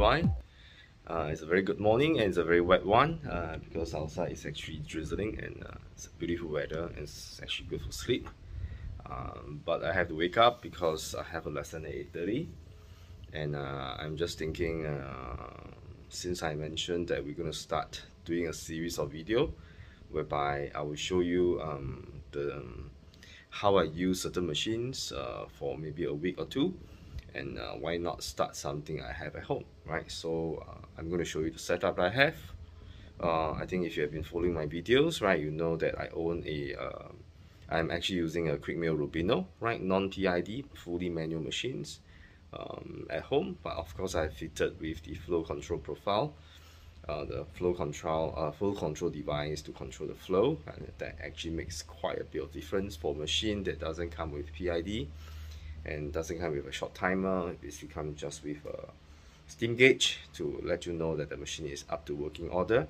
Uh, it's a very good morning and it's a very wet one uh, because outside it's actually drizzling and uh, it's beautiful weather and it's actually good for sleep. Um, but I have to wake up because I have a lesson at 8.30 and uh, I'm just thinking uh, since I mentioned that we're going to start doing a series of video whereby I will show you um, the um, how I use certain machines uh, for maybe a week or two and uh, why not start something I have at home right? So uh, I'm going to show you the setup I have. Uh, I think if you have been following my videos right you know that I own a uh, I'm actually using a Quick Mill Rubino right? non-PID fully manual machines um, at home. But of course I fitted with the flow control profile uh, the flow control uh, flow control device to control the flow and that actually makes quite a bit of difference for a machine that doesn't come with PID and doesn't come with a shot timer. It basically comes just with a steam gauge to let you know that the machine is up to working order.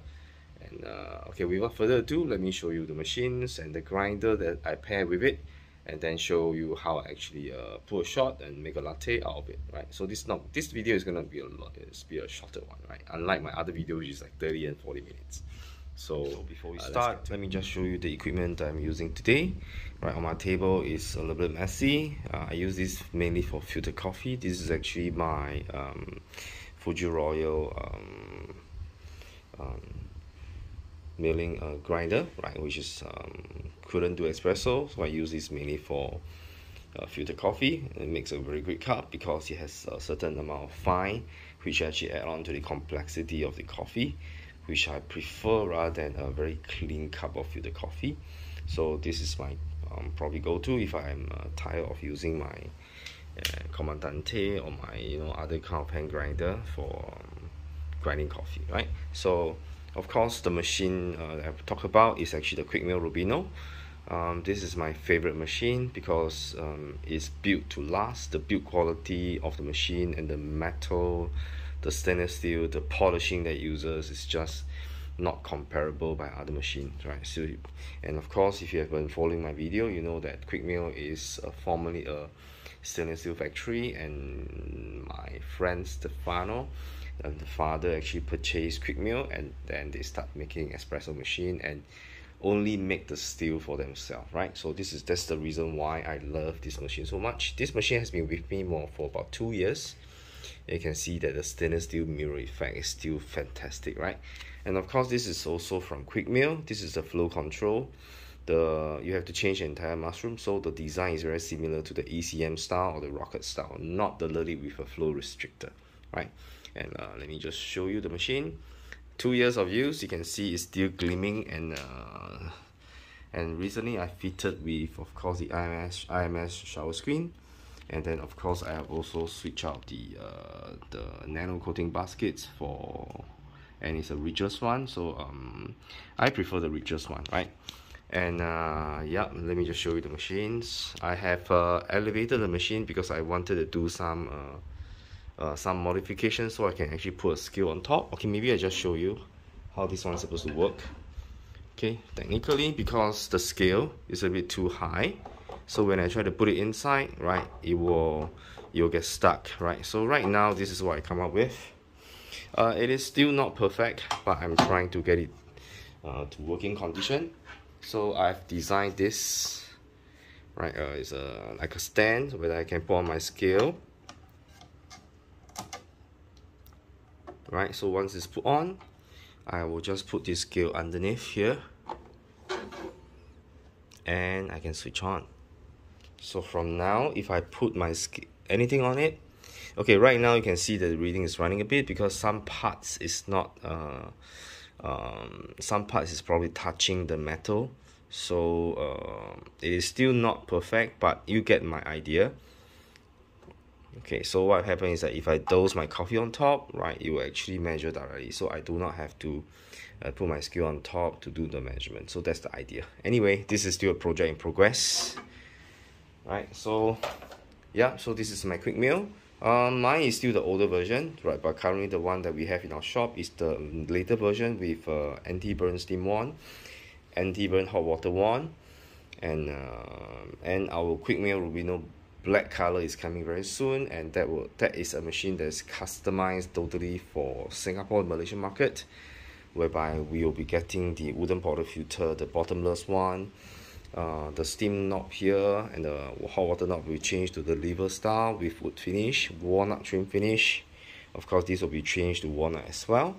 And uh, okay without further ado let me show you the machines and the grinder that I pair with it and then show you how I actually uh, pull a shot and make a latte out of it right? So this not this video is gonna be a lot it's be a shorter one right? Unlike my other video which is like 30 and 40 minutes so, so before we uh, start let me just show you the equipment I'm using today. Right on my table is a little bit messy. Uh, I use this mainly for filter coffee. This is actually my um, Fuji Royal um, um, milling uh, grinder right which is um, couldn't do espresso. So I use this mainly for uh, filter coffee. It makes a very great cup because it has a certain amount of fine which actually add on to the complexity of the coffee which I prefer rather than a very clean cup of filter coffee. So this is my um, probably go to if I'm uh, tired of using my uh, Comandante or my you know other kind of hand grinder for um, grinding coffee right? So of course the machine uh, I've talked about is actually the Quick Mill Rubino. Um, this is my favorite machine because um, it's built to last. The build quality of the machine and the metal the stainless steel the polishing that uses is just not comparable by other machines right? So and of course if you have been following my video you know that Quick Mill is uh, formerly a stainless steel factory and my friend Stefano and the father actually purchased Quick Mill and then they start making espresso machine and only make the steel for themselves right? So this is that's the reason why I love this machine so much. This machine has been with me more for about two years you can see that the stainless steel mirror effect is still fantastic right? And of course this is also from Quick Mill. This is the flow control. The you have to change the entire mushroom so the design is very similar to the ECM style or the rocket style not the lily with a flow restrictor right? And uh, let me just show you the machine. Two years of use you can see it's still gleaming and uh, and recently I fitted with of course the IMS IMS shower screen and then of course I have also switched out the uh, the nano coating baskets for and it's a ridgeless one so um, I prefer the ridgeless one right? And uh, yeah let me just show you the machines. I have uh, elevated the machine because I wanted to do some uh, uh, some modifications so I can actually put a scale on top. Okay maybe I just show you how this one is supposed to work. Okay technically because the scale is a bit too high so when I try to put it inside right it will you'll get stuck right? So right now this is what I come up with. Uh, it is still not perfect but I'm trying to get it uh, to working condition. So I've designed this right uh, it's a like a stand where I can put on my scale. Right so once it's put on I will just put this scale underneath here. And I can switch on so from now if I put my anything on it okay right now you can see the reading is running a bit because some parts is not uh, um, some parts is probably touching the metal. So uh, it is still not perfect but you get my idea. Okay so what happens is that if I dose my coffee on top right it will actually measure directly. So I do not have to uh, put my scale on top to do the measurement. So that's the idea. Anyway this is still a project in progress right so yeah so this is my Quick Mill um, mine is still the older version right but currently the one that we have in our shop is the later version with uh, anti-burn steam wand anti-burn hot water wand and uh, and our Quick Mill Rubino black color is coming very soon and that will that is a machine that is customized totally for Singapore and Malaysian market whereby we will be getting the wooden portafilter the bottomless one uh, the steam knob here and the hot water knob will change to the lever style with wood finish walnut trim finish. Of course this will be changed to walnut as well.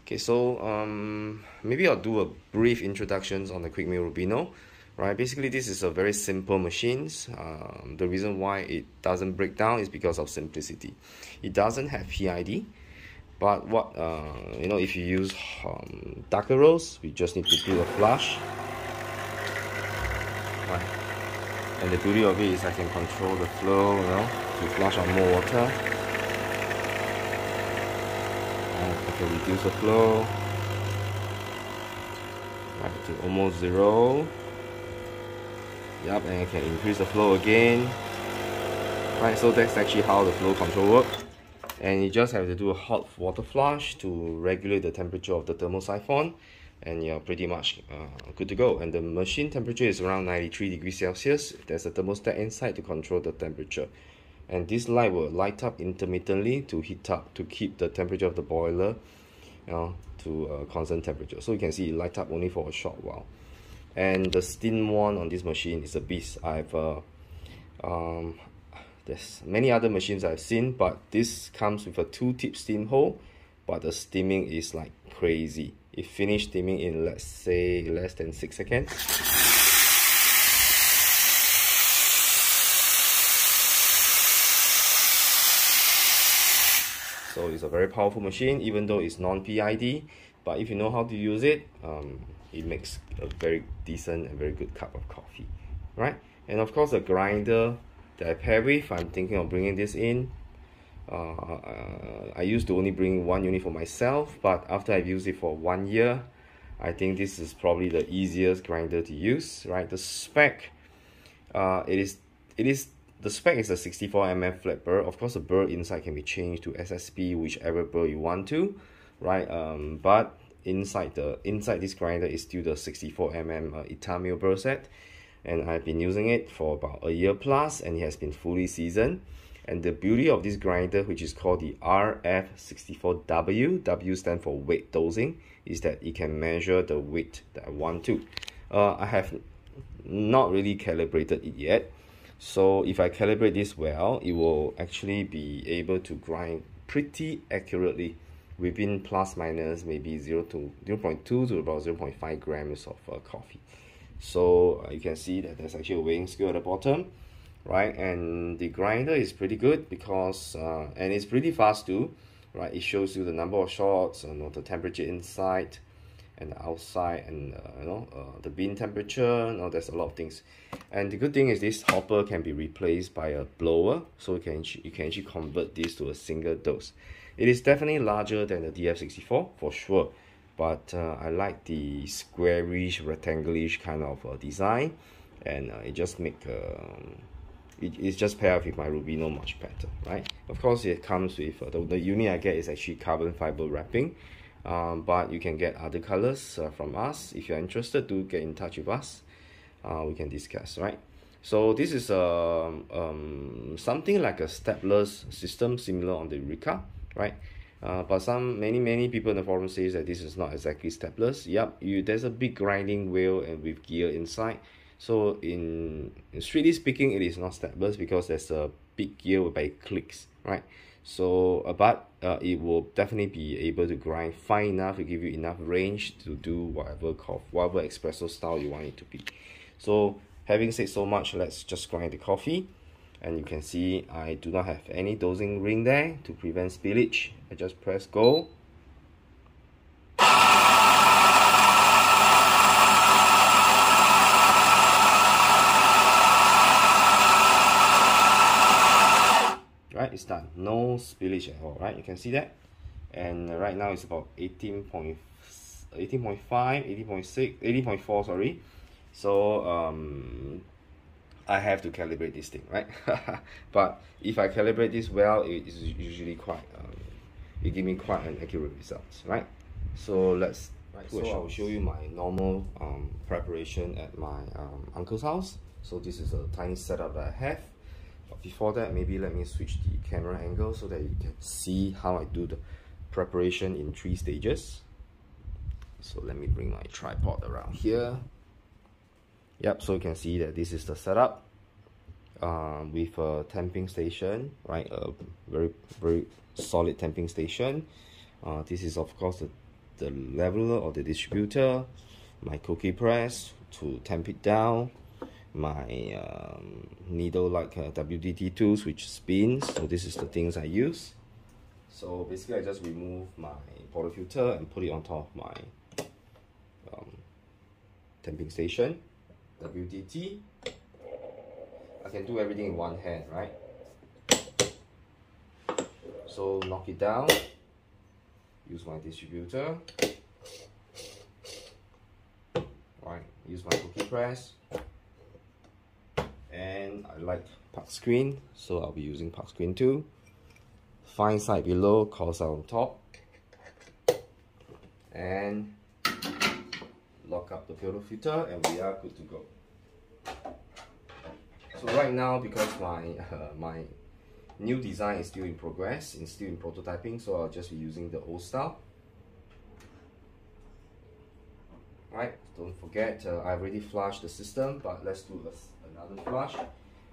Okay so um, maybe I'll do a brief introductions on the Quick Mill Rubino right? Basically this is a very simple machines um, the reason why it doesn't break down is because of simplicity. It doesn't have PID but what uh, you know if you use um, darker rows we just need to do a flush right. And the beauty of it is I can control the flow you know to flush out more water. And I can reduce the flow. Right to almost zero. Yep, and I can increase the flow again. Right, so that's actually how the flow control works. And you just have to do a hot water flush to regulate the temperature of the thermosiphon and you're pretty much uh, good to go. And the machine temperature is around 93 degrees Celsius. There's a thermostat inside to control the temperature. And this light will light up intermittently to heat up, to keep the temperature of the boiler you know, to a constant temperature. So you can see it light up only for a short while and the steam wand on this machine is a beast I've uh, um, there's many other machines I've seen but this comes with a two tip steam hole but the steaming is like crazy it finished steaming in let's say less than six seconds. So it's a very powerful machine even though it's non-PID but if you know how to use it um, it makes a very decent and very good cup of coffee right? And of course the grinder that I pair with I'm thinking of bringing this in uh, uh, I used to only bring one unit for myself but after I've used it for one year I think this is probably the easiest grinder to use right? The spec uh, it is it is the spec is a 64 mm flat burr. Of course the burr inside can be changed to SSP whichever burr you want to right? Um, but inside the inside this grinder is still the 64 mm uh, Italmill burr set. And I've been using it for about a year plus and it has been fully seasoned and the beauty of this grinder which is called the RF64W W stand for weight dosing is that it can measure the weight that I want to. Uh, I have not really calibrated it yet. So if I calibrate this well it will actually be able to grind pretty accurately within plus minus maybe 0 to 0 0.2 to about 0 0.5 grams of uh, coffee. So uh, you can see that there's actually a weighing scale at the bottom right? And the grinder is pretty good because uh, and it's pretty fast too right? It shows you the number of shots and you know, the temperature inside and outside and uh, you know uh, the bean temperature you know there's a lot of things. And the good thing is this hopper can be replaced by a blower so you can you can actually convert this to a single dose. It is definitely larger than the DF64 for sure, but uh, I like the squarish, rectangleish kind of uh, design, and uh, it just make um, it, it's just pair with my Rubino much better, right? Of course, it comes with uh, the, the unit I get is actually carbon fiber wrapping, um, but you can get other colors uh, from us. If you're interested, do get in touch with us. Uh, we can discuss, right? So this is um, um, something like a stepless system similar on the Eureka right? Uh, but some many many people in the forum says that this is not exactly stepless. Yep, you there's a big grinding wheel and with gear inside. So in, strictly speaking, it is not stepless because there's a big gear it clicks, right? So, uh, but uh, it will definitely be able to grind fine enough to give you enough range to do whatever coffee, whatever espresso style you want it to be. So, having said so much, let's just grind the coffee and you can see I do not have any dosing ring there to prevent spillage I just press go right it's done no spillage at all right you can see that and right now it's about 18 point 18.5 18.6 18.4 sorry so um I have to calibrate this thing, right? but if I calibrate this well, it is usually quite, um, it give me quite an accurate results, right? So let's, right, so I'll show you my normal um, preparation at my um, uncle's house. So this is a tiny setup that I have. Before that maybe let me switch the camera angle so that you can see how I do the preparation in three stages. So let me bring my tripod around here. Yep so you can see that this is the setup um, with a tamping station right? A very very solid tamping station. Uh, this is of course the, the leveler or the distributor. My cookie press to tamp it down my um, needle like uh, WDT tools which spins. So this is the things I use. So basically I just remove my portafilter and put it on top of my um, tamping station. WDT I can do everything in one hand right? So knock it down. Use my distributor. Right use my cookie press I like puck screen so I'll be using puck screen too. Fine side below coarse on top. And lock up the portafilter and we are good to go. So right now because my uh, my new design is still in progress and still in prototyping so I'll just be using the old style. Right don't forget uh, I already flushed the system but let's do a, another flush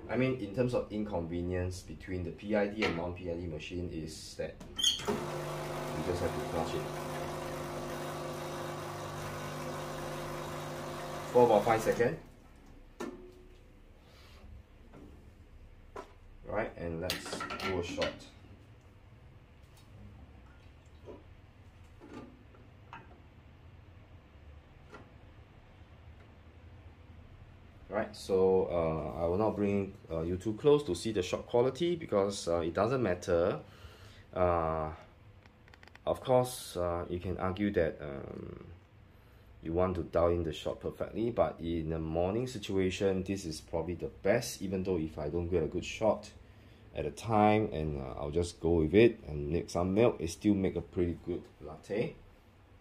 I mean in terms of inconvenience between the PID and non-PID machine is that you just have to flush it. For about 5 seconds right and let's do a shot right so uh, I will not bring uh, you too close to see the shot quality because uh, it doesn't matter. Uh, of course uh, you can argue that um, you want to dial in the shot perfectly but in a morning situation this is probably the best even though if I don't get a good shot at a time and uh, I'll just go with it and make some milk it still make a pretty good latte.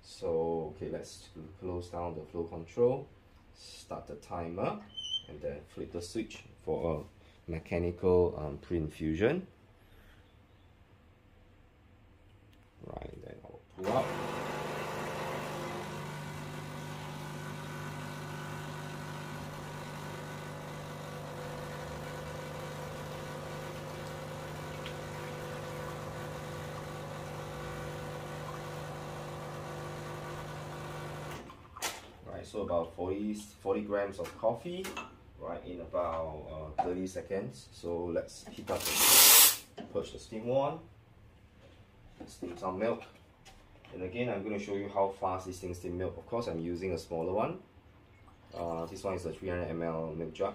So okay let's close down the flow control. Start the timer and then flip the switch for a mechanical um, pre-infusion right then I'll pull up. So about 40 40 grams of coffee right in about uh, 30 seconds. So let's heat up the push the steam on. Steam some milk. And again I'm going to show you how fast this thing steam milk. Of course I'm using a smaller one. Uh, this one is a 300 ml milk jug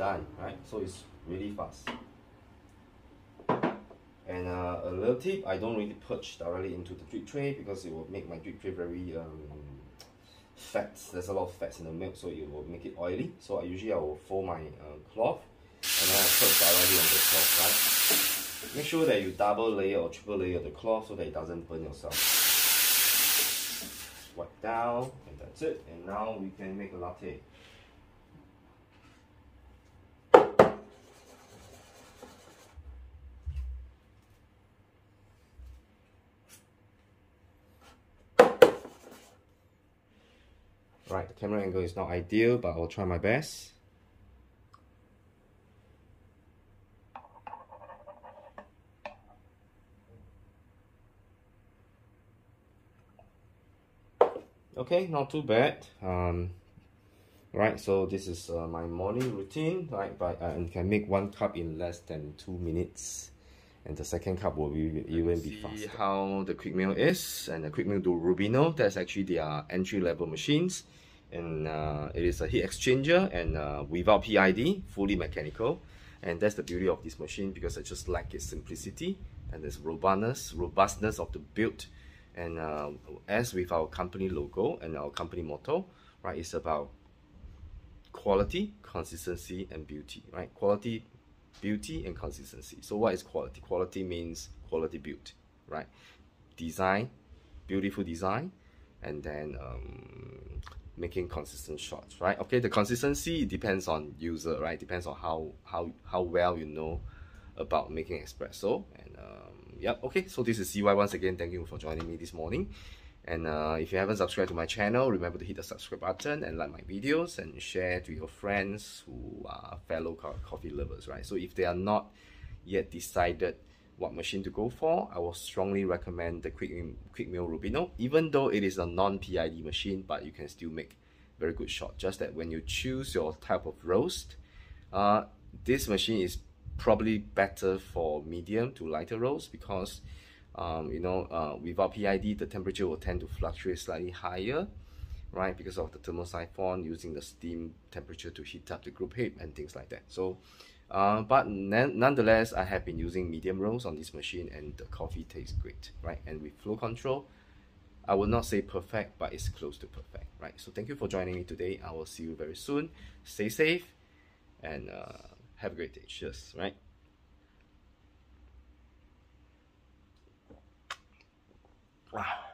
done right? So it's really fast. And uh, a little tip I don't really purge directly into the drip tray because it will make my drip tray very um, fats. There's a lot of fats in the milk so it will make it oily. So I usually I will fold my uh, cloth and then I purge directly on the cloth right? Make sure that you double layer or triple layer the cloth so that it doesn't burn yourself. Wipe down and that's it. And now we can make a latte Right, the camera angle is not ideal, but I'll try my best. Okay, not too bad. Um, right, so this is uh, my morning routine, right, but uh, you can make one cup in less than two minutes and the second cup will be, even be faster. See how the Quick Mill is and the Quick Mill do Rubino that's actually their entry level machines and uh, it is a heat exchanger and uh, without PID fully mechanical and that's the beauty of this machine because I just like its simplicity and its robustness robustness of the build and uh, as with our company logo and our company motto right it's about quality, consistency, and beauty, right? Quality, beauty, and consistency. So what is quality? Quality means quality built, right? Design, beautiful design, and then um, making consistent shots, right? Okay, the consistency depends on user, right? Depends on how how how well you know about making espresso. And um, yep, okay. So this is CY once again. Thank you for joining me this morning. And uh, if you haven't subscribed to my channel, remember to hit the subscribe button and like my videos and share to your friends who are fellow coffee lovers, right? So if they are not yet decided what machine to go for, I will strongly recommend the Quick, Quick Mill Rubino. Even though it is a non-PID machine, but you can still make very good shot. Just that when you choose your type of roast, uh, this machine is probably better for medium to lighter roast because um, you know, uh, without PID, the temperature will tend to fluctuate slightly higher, right? Because of the thermosiphon using the steam temperature to heat up the group head and things like that. So, uh, but nonetheless, I have been using medium roast on this machine and the coffee tastes great, right? And with flow control, I will not say perfect, but it's close to perfect, right? So thank you for joining me today. I will see you very soon. Stay safe and uh, have a great day. Cheers, right? Wow.